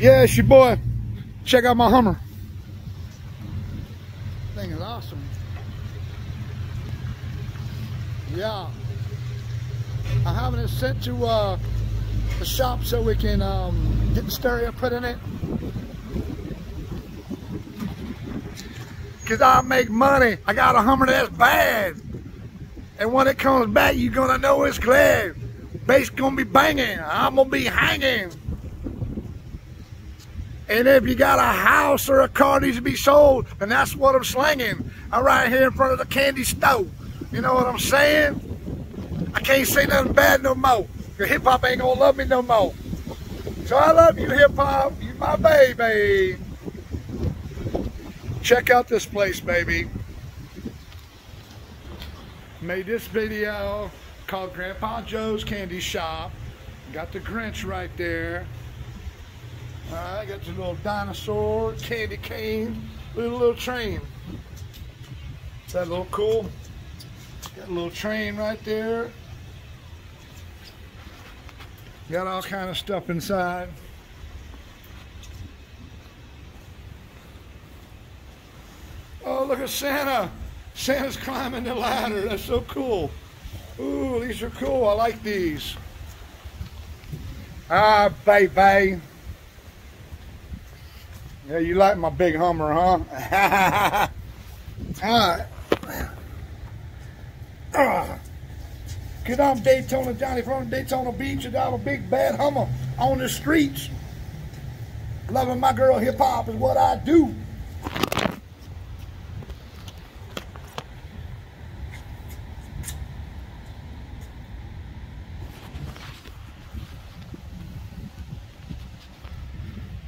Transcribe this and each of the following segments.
Yeah, it's your boy. Check out my Hummer. Thing is awesome. Yeah. I'm having it sent to uh, the shop so we can um, get the stereo put in it. Cause I make money. I got a Hummer that's bad. And when it comes back, you're gonna know it's clear. Bass gonna be banging. I'm gonna be hanging. And if you got a house or a car needs to be sold, then that's what I'm slinging. I'm right here in front of the candy store. You know what I'm saying? I can't say nothing bad no more. Your hip hop ain't gonna love me no more. So I love you, hip hop. You my baby. Check out this place, baby. Made this video called Grandpa Joe's Candy Shop. Got the Grinch right there. I got your little dinosaur, candy cane, little little train. Is that a little cool? Got a little train right there. Got all kind of stuff inside. Oh, look at Santa. Santa's climbing the ladder. That's so cool. Ooh, these are cool. I like these. Ah, baby. Yeah, you like my big Hummer, huh? All right. Cause I'm Daytona Johnny from Daytona Beach and I have a big bad Hummer on the streets. Loving my girl hip hop is what I do.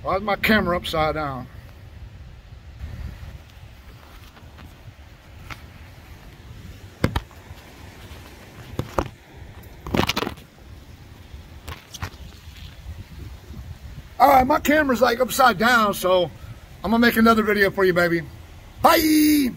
Why is my camera upside down? All right, my camera's like upside down, so I'm gonna make another video for you, baby. Bye!